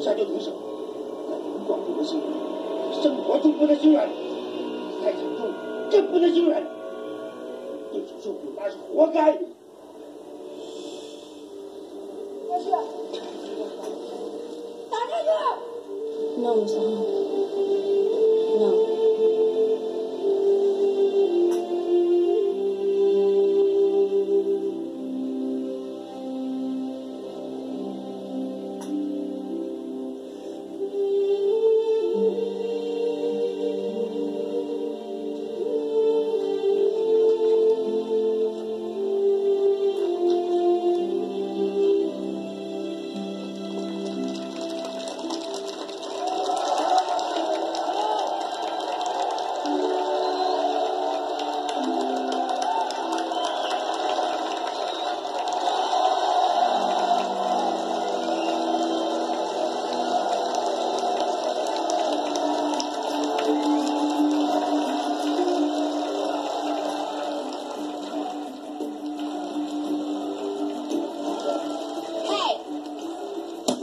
下就土手。在五广不能心软，生活就不能心软，太沉重更不能心软。对手受苦那是活该。我去，打开去。好了。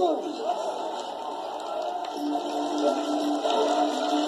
Thank you.